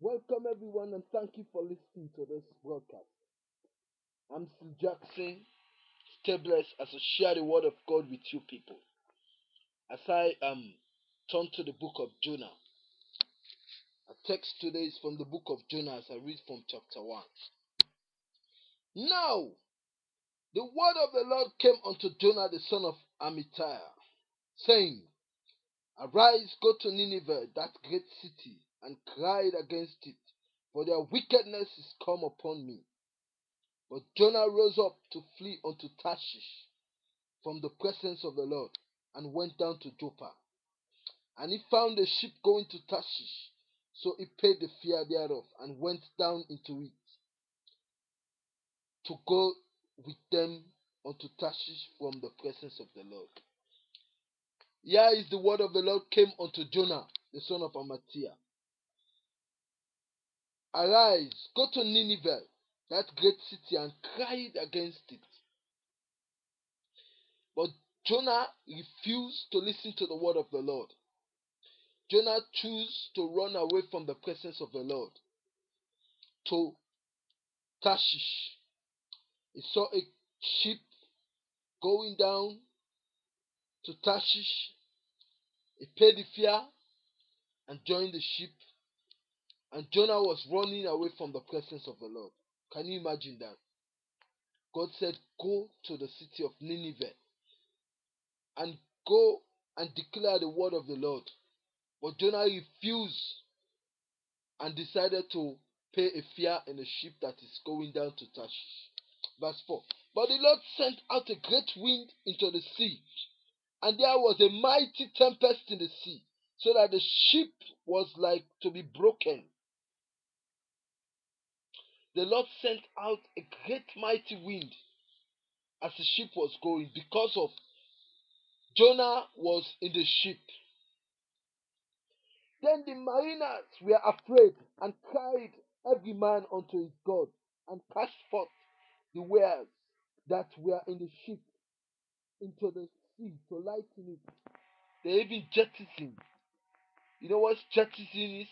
Welcome everyone and thank you for listening to this broadcast. I'm Syl Jackson. Stay blessed as I share the word of God with you people. As I um turn to the book of Jonah. Our text today is from the book of Jonah as I read from chapter 1. Now the word of the Lord came unto Jonah the son of Amittai, saying, Arise, go to Nineveh, that great city, and cried against it, for their wickedness is come upon me. But Jonah rose up to flee unto Tarshish from the presence of the Lord, and went down to Joppa. And he found a ship going to Tarshish, so he paid the fare thereof, and went down into it to go with them unto Tarshish from the presence of the Lord. Here is the word of the Lord came unto Jonah, the son of Amittai. Arise, go to Nineveh, that great city, and cry against it. But Jonah refused to listen to the word of the Lord. Jonah chose to run away from the presence of the Lord to Tarshish. He saw a ship going down to Tarshish. He paid the fare and joined the ship. And Jonah was running away from the presence of the Lord. Can you imagine that? God said, Go to the city of Nineveh and go and declare the word of the Lord. But Jonah refused and decided to pay a fare in a ship that is going down to Tarshish. Verse 4 But the Lord sent out a great wind into the sea, and there was a mighty tempest in the sea, so that the ship was like to be broken. The Lord sent out a great mighty wind as the ship was going because of Jonah was in the ship. Then the mariners were afraid and cried every man unto his God and cast forth the wares that were in the ship into the sea to lighten it. They even jettisoned. You know what jettisoning is?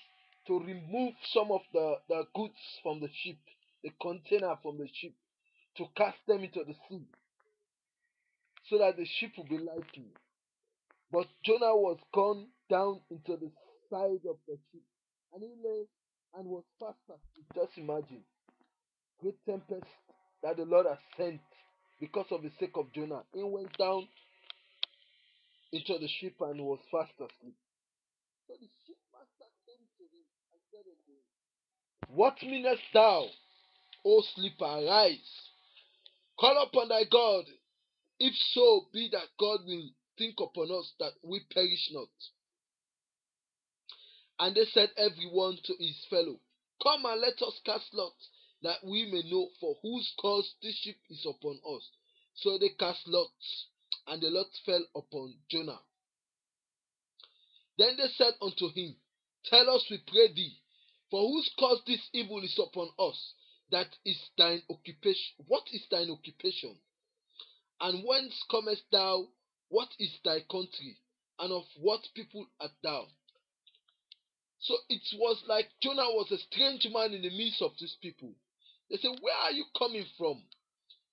To remove some of the, the goods from the ship, the container from the ship, to cast them into the sea so that the ship would be lightened. But Jonah was gone down into the side of the ship, and he lay and was fast asleep. Just imagine great tempest that the Lord has sent because of the sake of Jonah. He went down into the ship and was fast asleep. So the shipmaster came to him and said unto him, What meanest thou, O sleeper? Arise, call upon thy God. If so be that God will think upon us that we perish not. And they said every one to his fellow, Come and let us cast lots, that we may know for whose cause this ship is upon us. So they cast lots, and the lot fell upon Jonah. Then they said unto him, Tell us, we pray thee, for whose cause this evil is upon us? That is thine occupation. What is thine occupation? And whence comest thou? What is thy country? And of what people art thou? So it was like Jonah was a strange man in the midst of these people. They said, Where are you coming from?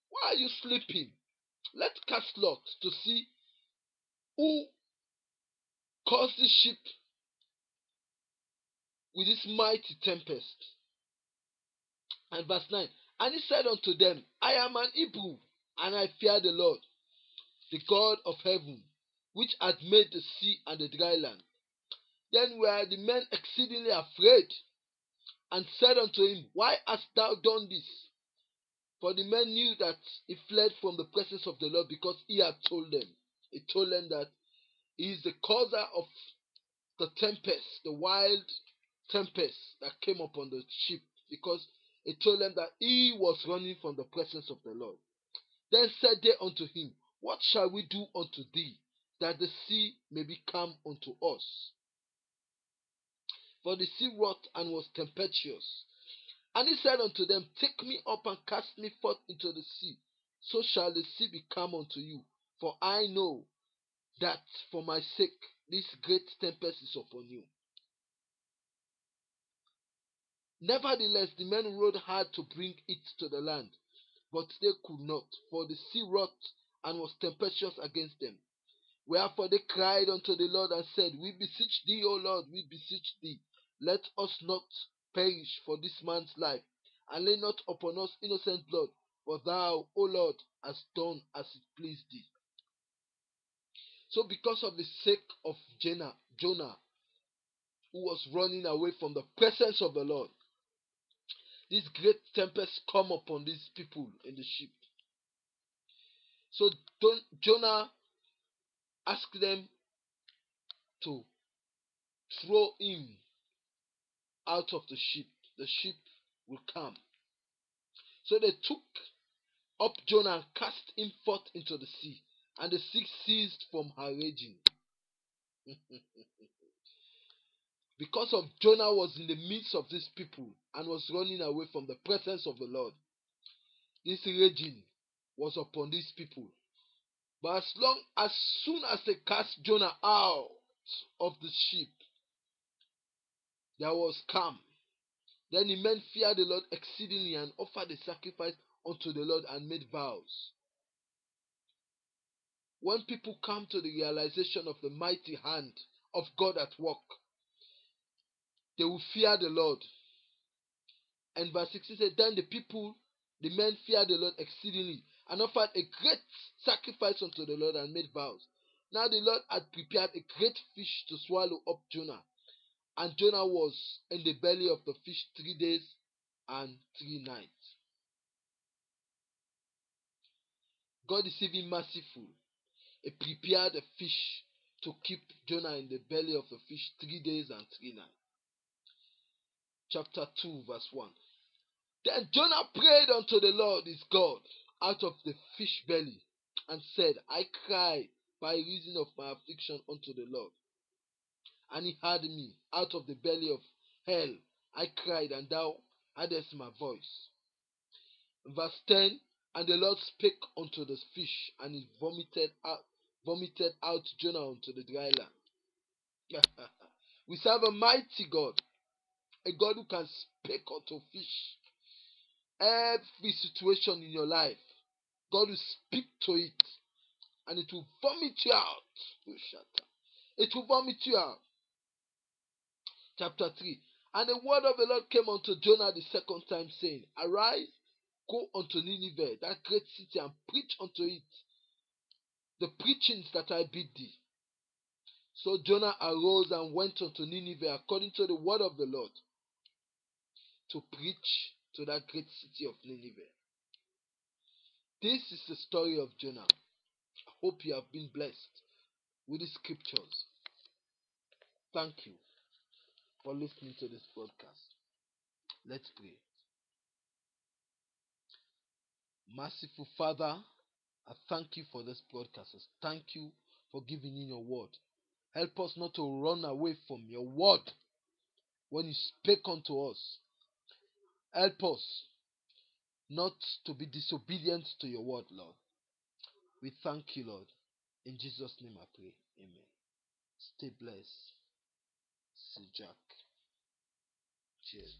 Why are you sleeping? Let's cast lot to see who caused this ship with this mighty tempest. And verse 9 And he said unto them, I am an Hebrew, and I fear the Lord, the God of heaven, which hath made the sea and the dry land. Then were the men exceedingly afraid, and said unto him, Why hast thou done this? For the men knew that he fled from the presence of the Lord because he had told them. He told them that he is the causer of the tempest, the wild tempest that came upon the ship, because he told them that he was running from the presence of the Lord. Then said they unto him, What shall we do unto thee, that the sea may be calm unto us? For the sea wrought and was tempestuous. And he said unto them, Take me up and cast me forth into the sea, so shall the sea be calm unto you. For I know that for my sake this great tempest is upon you. Nevertheless, the men rowed hard to bring it to the land, but they could not, for the sea wrought and was tempestuous against them. Wherefore they cried unto the Lord and said, We beseech thee, O Lord, we beseech thee, let us not perish for this man's life, and lay not upon us innocent blood, for thou, O Lord, hast done as it pleased thee. So, because of the sake of Jonah, Jonah, who was running away from the presence of the Lord, this great tempest come upon these people in the ship. So Jonah asked them to throw him out of the ship. The ship will come. So they took up Jonah and cast him forth into the sea, and the sea ceased from her raging. because of Jonah was in the midst of these people and was running away from the presence of the Lord. This raging was upon these people. But as long as soon as they cast Jonah out of the ship, there was calm. Then the men feared the Lord exceedingly and offered a sacrifice unto the Lord and made vows. When people come to the realization of the mighty hand of God at work, they will fear the Lord. And verse 16 said, Then the people, the men feared the Lord exceedingly and offered a great sacrifice unto the Lord and made vows. Now the Lord had prepared a great fish to swallow up Jonah. And Jonah was in the belly of the fish three days and three nights. God is even merciful. He prepared a fish to keep Jonah in the belly of the fish three days and three nights. Chapter 2, verse 1. Then Jonah prayed unto the Lord his God out of the fish belly and said, I cry by reason of my affliction unto the Lord. And he heard me out of the belly of hell. I cried, and thou heardest my voice. Verse 10 And the Lord spake unto the fish, and it vomited out, vomited out Jonah unto the dry land. we serve a mighty God, a God who can speak unto fish. Every situation in your life, God will speak to it, and it will vomit you out. Oh, it will vomit you out. Chapter 3 And the word of the Lord came unto Jonah the second time, saying, Arise, go unto Nineveh, that great city, and preach unto it the preachings that I bid thee. So Jonah arose and went unto Nineveh according to the word of the Lord to preach to that great city of Nineveh. This is the story of Jonah. I hope you have been blessed with the scriptures. Thank you for listening to this podcast. Let's pray. Merciful Father, I thank you for this broadcast. Thank you for giving in your word. Help us not to run away from your word when you speak unto us. Help us not to be disobedient to your word, Lord. We thank you, Lord. In Jesus' name I pray. Amen. Stay blessed. See Jack. Cheers.